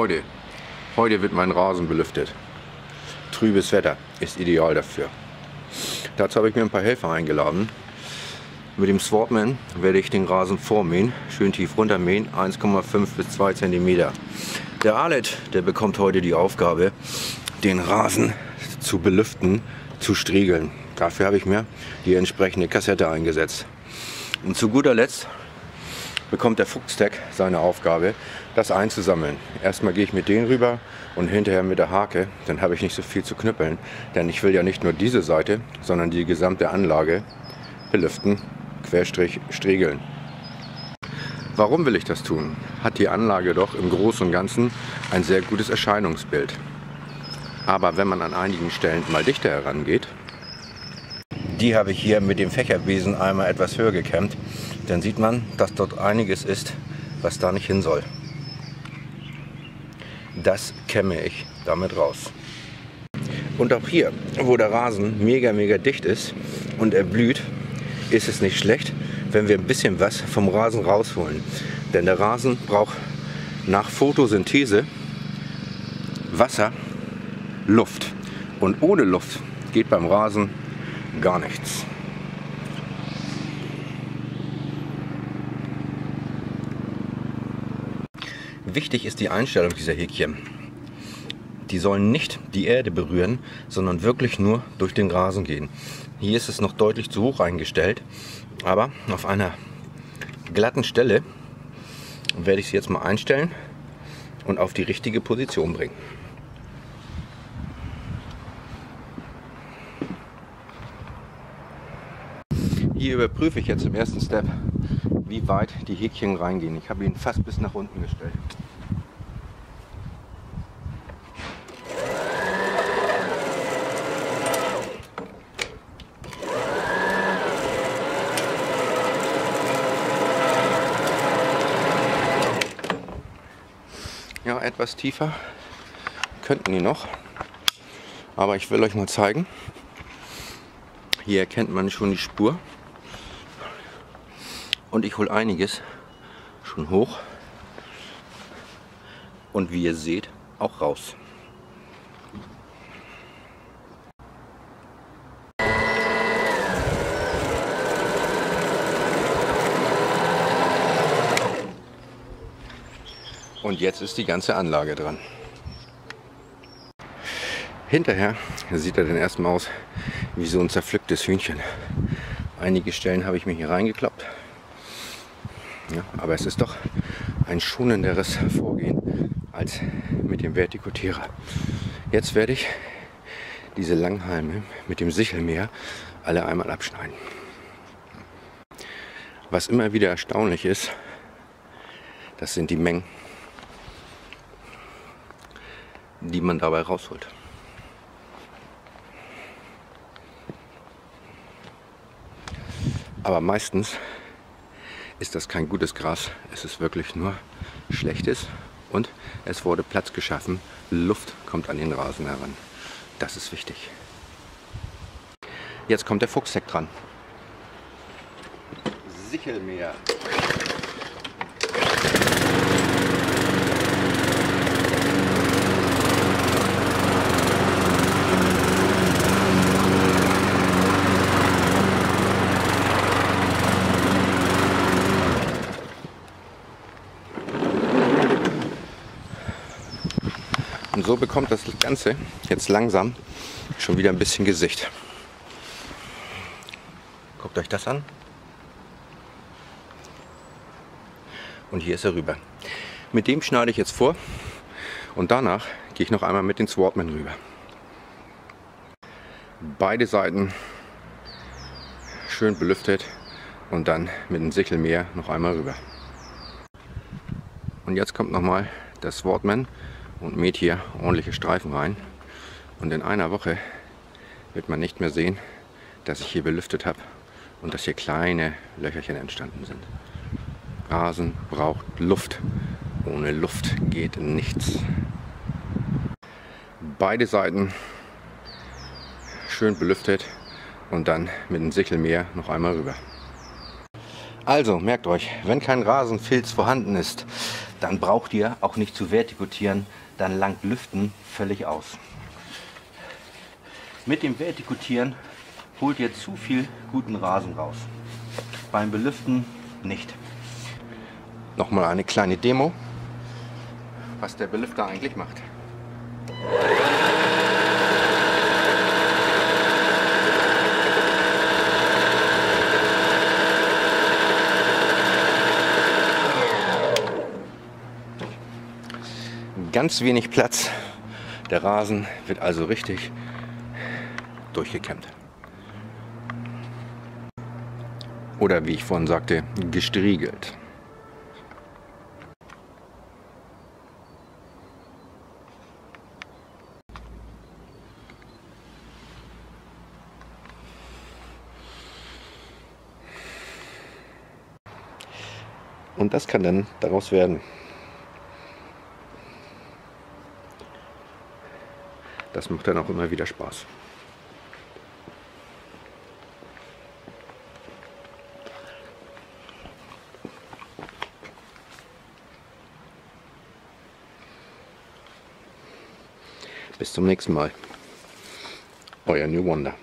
Leute, heute wird mein Rasen belüftet. Trübes Wetter ist ideal dafür. Dazu habe ich mir ein paar Helfer eingeladen. Mit dem Swartman werde ich den Rasen vormähen, schön tief runtermähen, 1,5 bis 2 cm. Der Alet, der bekommt heute die Aufgabe, den Rasen zu belüften, zu striegeln. Dafür habe ich mir die entsprechende Kassette eingesetzt. Und zu guter Letzt bekommt der Fuchstag seine Aufgabe, das einzusammeln. Erstmal gehe ich mit denen rüber und hinterher mit der Hake. Dann habe ich nicht so viel zu knüppeln, denn ich will ja nicht nur diese Seite, sondern die gesamte Anlage belüften, querstrich striegeln. Warum will ich das tun? Hat die Anlage doch im Großen und Ganzen ein sehr gutes Erscheinungsbild. Aber wenn man an einigen Stellen mal dichter herangeht, die habe ich hier mit dem Fächerbesen einmal etwas höher gekämmt, dann sieht man, dass dort einiges ist, was da nicht hin soll. Das kämme ich damit raus. Und auch hier, wo der Rasen mega, mega dicht ist und er blüht, ist es nicht schlecht, wenn wir ein bisschen was vom Rasen rausholen. Denn der Rasen braucht nach Photosynthese Wasser, Luft. Und ohne Luft geht beim Rasen gar nichts. Wichtig ist die Einstellung dieser Häkchen. Die sollen nicht die Erde berühren, sondern wirklich nur durch den Rasen gehen. Hier ist es noch deutlich zu hoch eingestellt, aber auf einer glatten Stelle werde ich sie jetzt mal einstellen und auf die richtige Position bringen. Hier überprüfe ich jetzt im ersten Step, wie weit die Häkchen reingehen. Ich habe ihn fast bis nach unten gestellt. Ja, etwas tiefer könnten die noch. Aber ich will euch mal zeigen. Hier erkennt man schon die Spur. Und ich hole einiges schon hoch. Und wie ihr seht, auch raus. Und jetzt ist die ganze Anlage dran. Hinterher sieht er dann erstmal aus wie so ein zerpflücktes Hühnchen. Einige Stellen habe ich mir hier reingeklappt. Ja, aber es ist doch ein schonenderes Vorgehen als mit dem Vertikutierer. Jetzt werde ich diese Langhalme mit dem Sichelmäher alle einmal abschneiden. Was immer wieder erstaunlich ist, das sind die Mengen, die man dabei rausholt. Aber meistens ist das kein gutes Gras, es ist wirklich nur schlechtes und es wurde Platz geschaffen, Luft kommt an den Rasen heran. Das ist wichtig. Jetzt kommt der Fuchsheck dran. Sichelmäher. So bekommt das Ganze jetzt langsam schon wieder ein bisschen Gesicht. Guckt euch das an. Und hier ist er rüber. Mit dem schneide ich jetzt vor und danach gehe ich noch einmal mit den Swordman rüber. Beide Seiten schön belüftet und dann mit dem Sichelmäher noch einmal rüber. Und jetzt kommt nochmal der Swordman und mäht hier ordentliche Streifen rein. Und in einer Woche wird man nicht mehr sehen, dass ich hier belüftet habe und dass hier kleine Löcherchen entstanden sind. Rasen braucht Luft. Ohne Luft geht nichts. Beide Seiten schön belüftet und dann mit dem Sichelmäher noch einmal rüber. Also merkt euch, wenn kein Rasenfilz vorhanden ist, dann braucht ihr auch nicht zu vertikutieren, dann langt Lüften völlig aus. Mit dem Vertikutieren holt ihr zu viel guten Rasen raus. Beim Belüften nicht. Nochmal eine kleine Demo, was der Belüfter eigentlich macht. Ganz wenig Platz. Der Rasen wird also richtig durchgekämmt. Oder wie ich vorhin sagte, gestriegelt. Und das kann dann daraus werden. Das macht dann auch immer wieder Spaß. Bis zum nächsten Mal. Euer New Wonder.